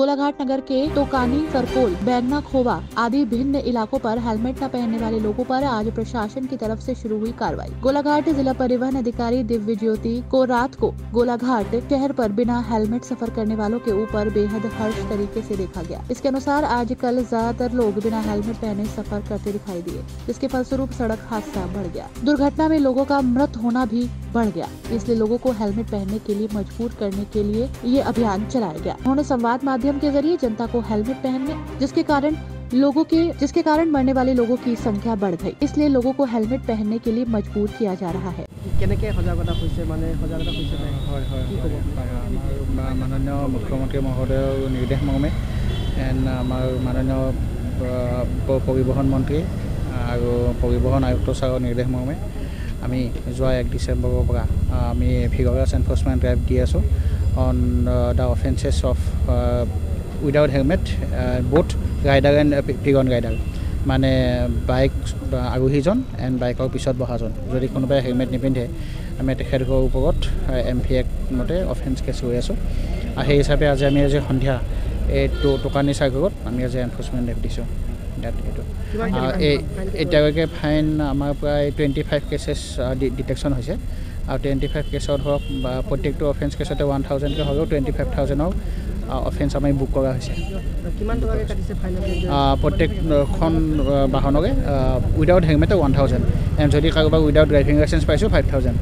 गोलाघाट नगर के टोकानी, सरकोल बैगना खोवा आदि भिन्न इलाकों पर हेलमेट न पहनने वाले लोगों पर आज प्रशासन की तरफ़ से शुरू हुई कार्रवाई। गोलाघाट जिला परिवहन अधिकारी दिव्य ज्योति को रात को गोलाघाट शहर पर बिना हेलमेट सफ़र करने वालों के ऊपर बेहद हर्ष तरीके से देखा गया। इसके अनुसार आज कल ज़्यादातर लोग बिना हेलमेट पहने सफ़र करते दिखाई दिए, जिसके फलस्वरूप सड़क हादसा बढ़ गया। दुर्घटना में लोगों का मृत होना भी बढ़ गया, इसलिए लोगों को हेलमेट पहनने के लिए मजबूर करने के लिए ये अभियान चलाया गया। उन्होंने संवाद माध्यम के जरिए जनता को हेलमेट पहनने जिसके कारण लोगों के जिसके कारण मरने वाले लोगों की संख्या बढ़ गई इसलिए लोगों को हेलमेट पहनने के लिए मजबूर किया जा रहा है কেনেকৈ সজাগতা হৈছে মানে সজাগতা হৈছে নাই হয় হয় কি হয়, ক'ব? হয়, আমাৰ মা- মাননীয় মুখ্যমন্ত্ৰী মহোদয়ৰ নিৰ্দেশ মৰ্মে এণ্ড আমাৰ মাননীয় আহ, প- পৰিবহণ মন্ত্ৰী আৰু পৰিবহণ আয়ুক্ত ছাৰৰ নিৰ্দেশ মৰ্মে আমি যোৱা এক ডিচেম্বৰৰ পৰা আহ, আমি ভিগৰাছ এনফৰ্চমেণ্ট ড্ৰাইভ দি আছোঁ on the offences of without helmet both rider and pillion rider মানে বাইক বা আৰোহীজন এণ্ড বাইকৰ পিছত বহাজন যদি কোনোবাই হেলমেট নিপিন্ধে আমি তেখেতলোকৰ ওপৰত এম ভি এক মতে অফেন্স কেছ কৰি আছোঁ আৰু সেই হিচাপে আজি আমি আজি সন্ধিয়া এই টো টোকানী চাৰ্কলত আমি আজি এনফৰ্চমেণ্ট ডেভ দিছোঁ ইয়াত এইটো? এতিয়ালৈকে ফাইন আমাৰ প্ৰায় টুৱেণ্টি ফাইভ কেছেছ ডিটেকশ্যন হৈছে আৰু টুৱেণ্টি ফাইভ কেছত হওক বা প্ৰত্যেকটো অফেন্স কেছতে ওৱান থাউজেণ্ডকৈ হ'লেও টুৱেণ্টি ফাইভ থাউজেণ্ডৰ অফেন্স আমি বুক কৰা হৈছে। প্ৰত্যেকখন বাহনকে উইদাউট হেলমেটে ওৱান থাউজেণ্ড এণ্ড যদি কাৰোবাক উইদাউট ড্ৰাইভিং লাইচেঞ্চ পাইছোঁ ফাইভ থাউজেণ্ড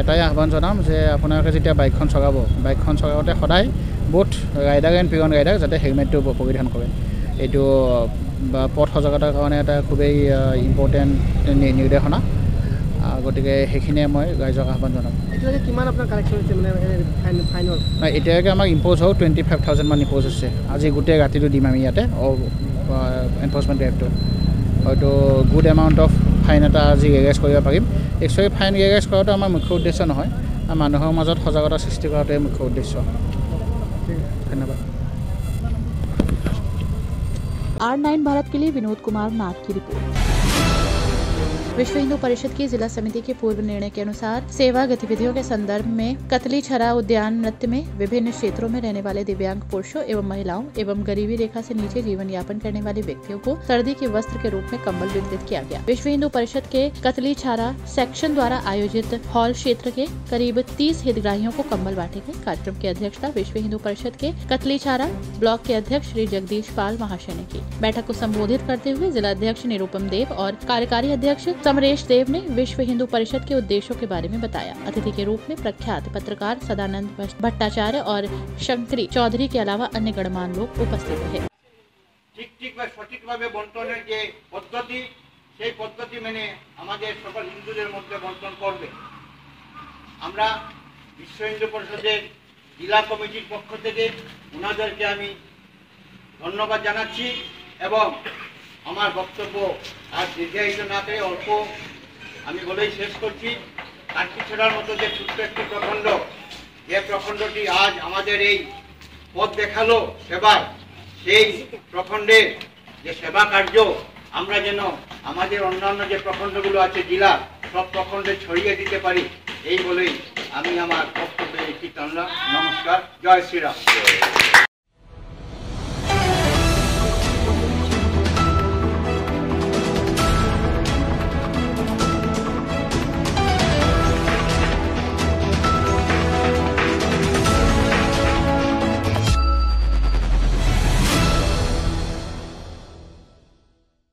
এটাই আহ্বান জনাম যে আপোনালোকে যেতিয়া বাইকখন চলাব বাইকখন চলাওঁতে সদায় both rider and pillion rider যাতে হেলমেটটো পৰিধান কৰে। এইটো বা পথ সজাগতাৰ কাৰণে এটা খুবেই ইম্পৰ্টেণ্ট নিৰ্দেশনা গতিকে সেইখিনিয়ে মই ৰাইজক আহ্বান জনাম এতিয়ালৈকে কিমান আপোনাৰ কালেকশ্যন হৈছে মানে এই ফাইন ফাইনৰ নাই, এতিয়ালৈকে আমাক ইম্প'জ হ'ল টুৱেণ্টি ফাইভ থাউজেণ্ডমান ইম্প'জ হৈছে আজি গোটেই ৰাতিটো দিম আমি ইয়াতে এনফৰ্চমেণ্ট ড্ৰাইভটো হয়তো গুড এমাউণ্ট অফ ফাইন এটা আজি ৰেগাইজ কৰিব পাৰিম একচুৱেলি ফাইন ৰেগাইজ কৰাটো আমাৰ মুখ্য উদ্দেশ্য নহয় আৰু মানুহৰ মাজত সজাগতা সৃষ্টি কৰাটোৱে মুখ্য উদ্দেশ্য ধন্যবাদ आर नाइन भारत के लिए विनोद कुमार नाथ की रिपोर्ट विश्व हिंदू परिषद की जिला समिति के पूर्व निर्णय के अनुसार सेवा गतिविधियों के संदर्भ में कतली छरा उद्यान नृत्य में विभिन्न क्षेत्रों में रहने वाले दिव्यांग पुरुषों एवं महिलाओं एवं गरीबी रेखा से नीचे जीवन यापन करने वाले व्यक्तियों को सर्दी के वस्त्र के रूप में कम्बल वितरित किया गया। विश्व हिंदू परिषद के कतली छारा सेक्शन द्वारा आयोजित हॉल क्षेत्र के करीब 30 हितग्राहियों को कंबल बांटे गए। कार्यक्रम की अध्यक्षता विश्व हिंदू परिषद के कतली छारा ब्लॉक के अध्यक्ष श्री जगदीश पाल महाशय ने की। बैठक को संबोधित करते हुए जिला अध्यक्ष निरूपम देव और कार्यकारी अध्यक्ष समरेश देव ने विश्व हिंदू परिषद के उद्देश्यों के बारे में बताया अतिथि के रूप में प्रख्यात पत्रकार सदानंद भट्टाचार्य और शंकरी चौधरी के अलावा अन्य गणमान्य लोग उपस्थित रहे ঠিক ঠিক বা সঠিকভাবে বন্টনের যে পদ্ধতি সেই পদ্ধতি মেনে আমাদের সকল হিন্দুদের মধ্যে বন্টন করবে আমরা বিশ্ব হিন্দু পরিষদের জেলা কমিটির পক্ষ থেকে ওনাদেরকে আমি ধন্যবাদ জানাচ্ছি এবং আমার বক্তব্য আর দীর্ঘায়িত না করে অল্প আমি বলেই শেষ করছি। কার্তিক ছেড়ার মতো যে ছোট্ট একটি প্রখণ্ড, যে প্রখণ্ডটি আজ আমাদের এই পথ দেখাল, সেবার সেই প্রখণ্ডের যে সেবা কার্য, আমরা যেন আমাদের অন্যান্য যে প্রখণ্ডগুলো আছে, জেলা, সব প্রখণ্ডে ছড়িয়ে দিতে পারি, এই বলেই আমি আমার বক্তব্যে একটি টানলাম নমস্কার, জয় শ্রীরাম।